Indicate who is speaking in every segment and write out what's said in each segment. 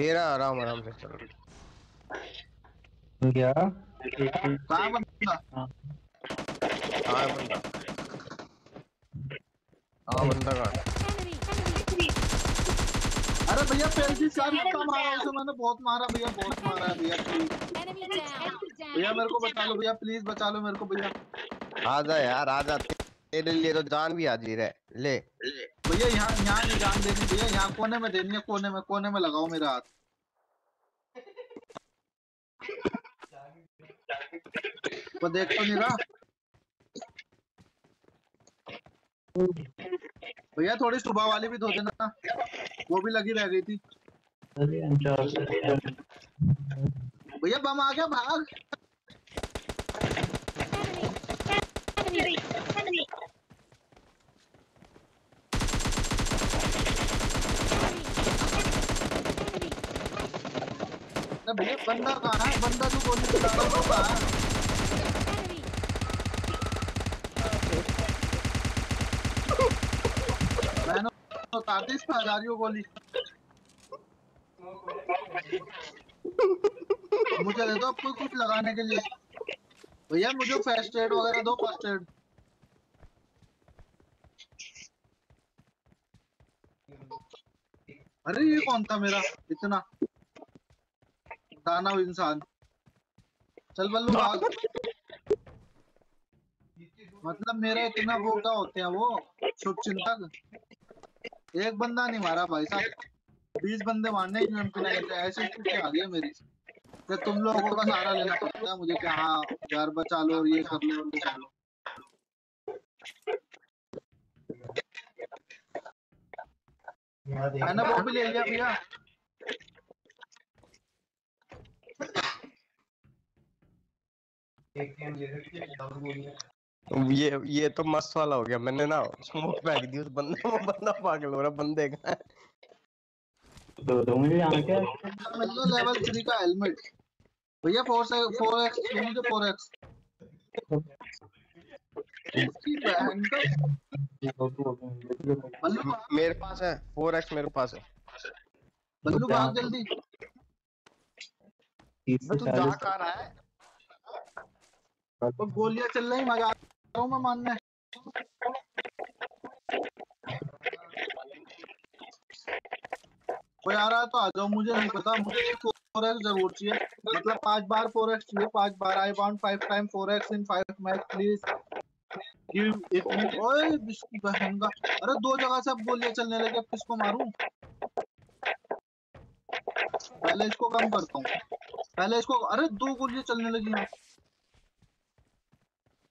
Speaker 1: तेरा आराम आराम से चल।
Speaker 2: क्या?
Speaker 3: कहाँ बंदा
Speaker 1: हाँ। बंदा। हाँ बंदा का
Speaker 3: अरे भैया पहली सारी इतना मारा? उसे मैंने बहुत मारा भैया बहुत मारा भैया. भैया मेरे को बचा लो भैया प्लीज़ बचा लो मेरे को भैया।
Speaker 1: आजा यार आजा। तेरे लिए तो जान भी हाजिर है। ले।
Speaker 3: भैया, यहाँ यहाँ नहीं जान देनी भैया, यहाँ कोने में देनी है कोने में कोने में लगाओ मेरा हाथ। तो भैया, थोड़ी सुबह वाली भी धो देना। वो भी लगी रह गई थी। भैया, बम आ गया, भाग। तो गोली मुझे दे दो कोई कुछ लगाने के लिए। भैया, मुझे फ़र्स्ट एड वगैरह दो फ़र्स्ट एड अरे, ये कौन था मेरा? इतना। दानव इंसान। चल बल्लू भाग मतलब मेरा इतना बोटा होते हैं वो शुभ चिंतक। एक बंदा नहीं मारा भाई साहब। बीस बंदे मारने की एमपी नहीं ऐसी स्थिति आ गई मेरी। कि तुम लोगों का सहारा लेना पड़ता है मुझे कि हाँ यार बचा लो और ये कर लो और कर लो। मैंने वो भी ले लिया भैया।
Speaker 1: ये ये तो मस्त वाला हो गया मैंने ना स्मोक फेंक दी उस बंदे वो बंदा पागल हो रहा बंदे का।
Speaker 2: दो दो मुझे यहाँ क्या
Speaker 3: मतलब लेवल थ्री का हेलमेट भैया फोर से फोर एक्स मुझे फोर एक्स बहन का बल्लू भाग-
Speaker 1: मेरे पास है फोर एक्स मेरे पास है।
Speaker 3: बल्लू भाग जल्दी।
Speaker 1: तू जा
Speaker 2: चालीस
Speaker 1: रहा है?
Speaker 3: वो गोलियाँ चल रही मज़ा आ रहा हूँ, मैं मानने। कोई आ रहा है तो आ जाओ, मुझे नहीं पता, मुझे ज़रूर चाहिए। मतलब पाँच बार चाहिए, पाँच बार I want five time in five match please give it me ओए बहन का अरे, दो जगह से अब गोलियाँ चलने लगे, अब किसको मारूं? पहले इसको कम करता हूँ। पहले इसको, अरे, दो गोलियाँ चलने लगी हैं।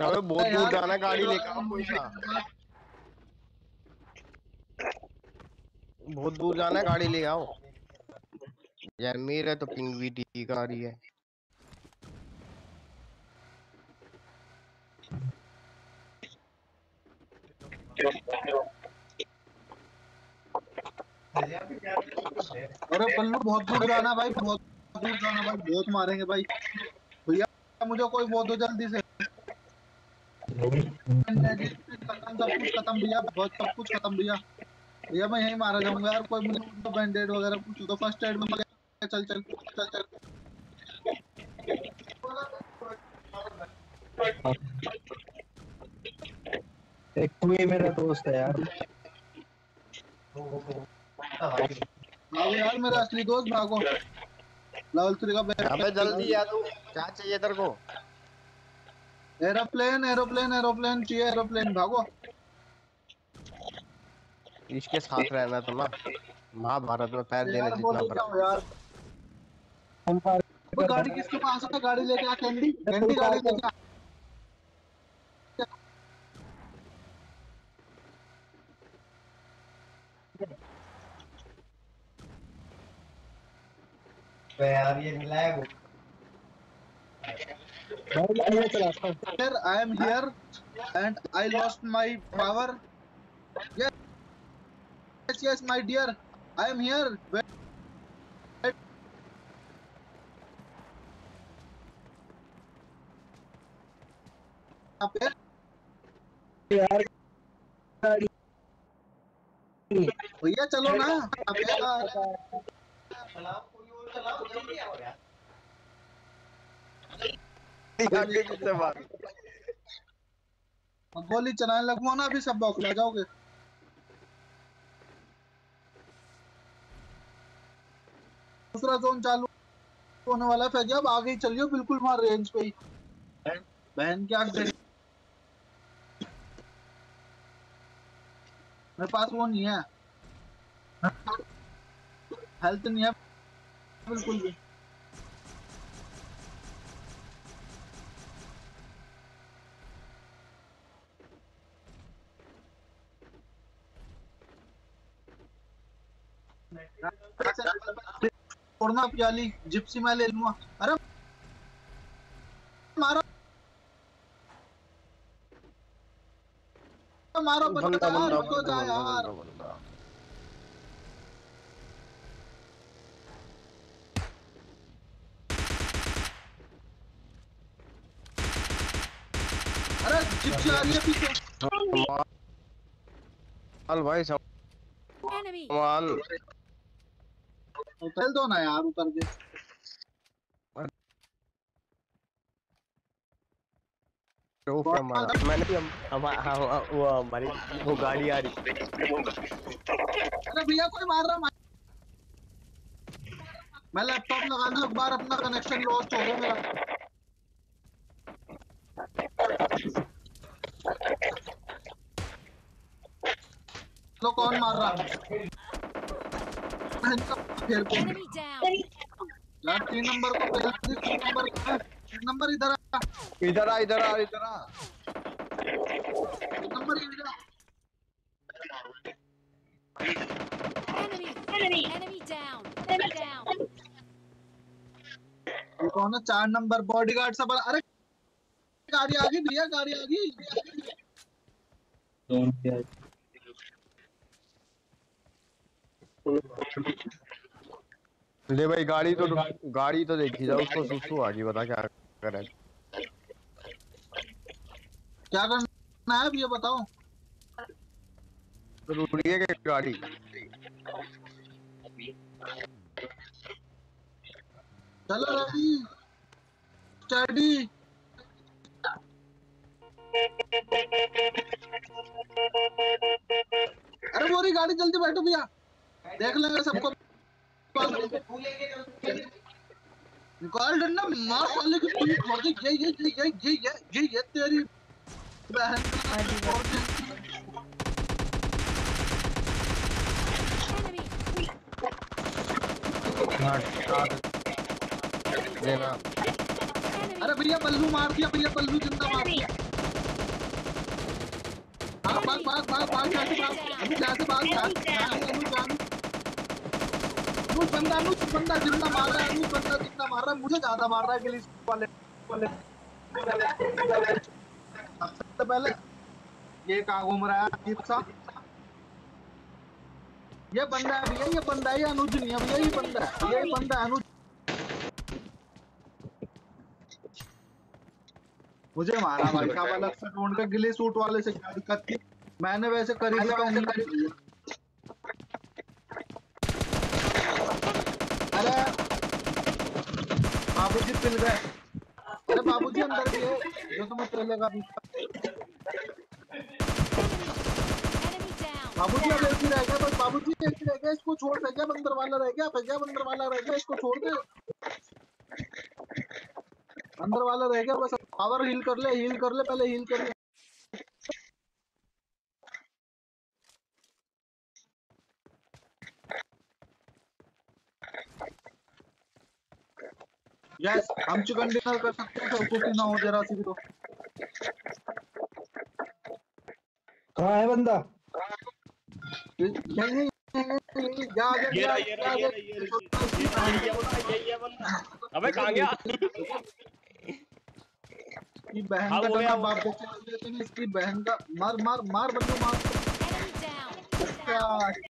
Speaker 1: अबे बहुत दूर जाना है, गाड़ी लेकर बहुत दूर जाना है गाड़ी ले आओ। यार मेरा तो पिंग भी ठीक आ रही है।
Speaker 3: अरे पल्लू बहुत दूर जाना भाई बहुत दूर जाना भाई बहुत मारेंगे भाई। भैया मुझे कोई बहुत दो जल्दी से। कुछ खत्म भैया बहुत सब कुछ खत्म भैया भैया मैं यहीं मारा जाऊँगा यार कोई मुझे तो बैंडेड वगैरह कुछ तो फ़र्स्ट एड में चल चल चल चल
Speaker 2: एक तू ही मेरा दोस्त है यार।
Speaker 3: भागो यार मेरा असली दोस्त भागो। लेवल थ्री का
Speaker 1: अबे जल्दी आ तू। क्या चाहिए तेरे को?
Speaker 3: एरोप्लेन एरोप्लेन एरोप्लेन चाहिए एरोप्लेन भागो।
Speaker 1: इसके साथ रहना तो ना महाभारत में पैर देने जितना
Speaker 3: बोलो
Speaker 1: पड़ा
Speaker 3: यार?
Speaker 2: हम पार
Speaker 3: वो गाड़ी किसके पास है? गाड़ी लेके आ कैंडी कैंडी गाड़ी लेके आ।
Speaker 1: यार ये लैग
Speaker 2: भाई मैं चलाता हूँ
Speaker 3: Here I am here and I lost my power. Yes, yes, yes, my dear. I am here. Where- यहाँ पे
Speaker 2: यार गाड़ी
Speaker 3: भैया चलो ना यहाँ
Speaker 1: आगे पीछे मार
Speaker 3: अब गोली चलाने लगवा ना अभी सब बौखला जाओगे। दूसरा जोन चालू होने वाला है फैजिया अब आगे ही चलियो बिल्कुल वहाँ रेंज पे ही। बहन? की आँख देख मेरे पास वो नहीं है। हेल्थ नहीं है बिल्कुल भी। छोड़ना प्याली जिप्सी मैं ले लूँगा। अरे मारो। मारो
Speaker 1: बंदा
Speaker 3: बंदा यार
Speaker 1: बंदा
Speaker 3: रुको जा यार। अरे जिप्सी आ रही है पीछे।
Speaker 1: संभाल भाई
Speaker 4: Enemy!
Speaker 3: उतर दो ना यार उतर के।
Speaker 1: तो मैंने भी हम हम- हम- वो हमारी वो गाड़ी आ रही।
Speaker 3: अरे भैया कोई मार रहा मार मैं लैपटॉप लगाना एक बार अपना कनेक्शन लॉस्ट हो गया मेरा। लो कौन मार रहा यार तीन नंबर को पहले तीन नंबर तीन नंबर इधर आ।
Speaker 1: इधर आ इधर आ इधर आ।
Speaker 3: नंबर इधर आ। कौन है? चार नंबर बॉडीगार्ड सब अरे गाड़ी आ गई भैया गाड़ी आ गई
Speaker 2: जोन किया
Speaker 1: ले भाई गाड़ी तो गाड़ी तो देखी जाओ उसको सुसु आ गई बता क्या करे।
Speaker 3: क्या करना है अब ये बताओ?
Speaker 1: ज़रूरी है कि गाड़ी?
Speaker 3: चलो रेडी स्टडी अरे मोरी गाड़ी जल्दी बैठो भैया। देख लेंगे सबको डंडा मार साले की पूरी फोड़ दे ये ये ये ये ये ये ये तेरी बहन अरे भैया बल्लू मार दिया भैया बल्लू ज़िंदा मार दिया भाग भाग भाग भाग भाग भाग भाग भाग भाग, बंदा अनुज बंदा ज़िंदा मार रहा है अनुज बंदा ज़िंदा मार रहा है मुझे ज़्यादा मार रहा है गिलीस वाले वाले। सबसे पहले ये कहाँ घूम रहा है? अजीब सा। ये बंदा है भैया ये बंदा है अनुज नहीं है भैया ये बंदा है ये बंदा है अनुज। मुझे मारा भाई साहब अलग से ढूंढ के गिले सूट वाले से क्या दिक्कत थी? मैंने वैसे करी थी पहनी थी। अरे बाबूजी पिल गए। अरे बाबूजी अंदर गए जो तुम्हें बाबूजी अब एक ही रह गया, बस बाबूजी एक ही रह गया, इसको छोड़ फैजा बंदर वाला रह गया फैजा बंदर वाला रह गया, इसको छोड़ दे। अंदर वाला रह गया, बस पावर हील कर ले हील कर ले, पहले हील कर ले। हम चिकन डिनर कर सकते हैं तो कुछ ना हो जरा सी भी तो।
Speaker 2: कहाँ है बंदा?
Speaker 5: यही अबे कहाँ गया?
Speaker 3: इसकी बहन का
Speaker 5: डरा
Speaker 3: बाप देख लेकिन इसकी बहन का मार मार मार बंदू मार।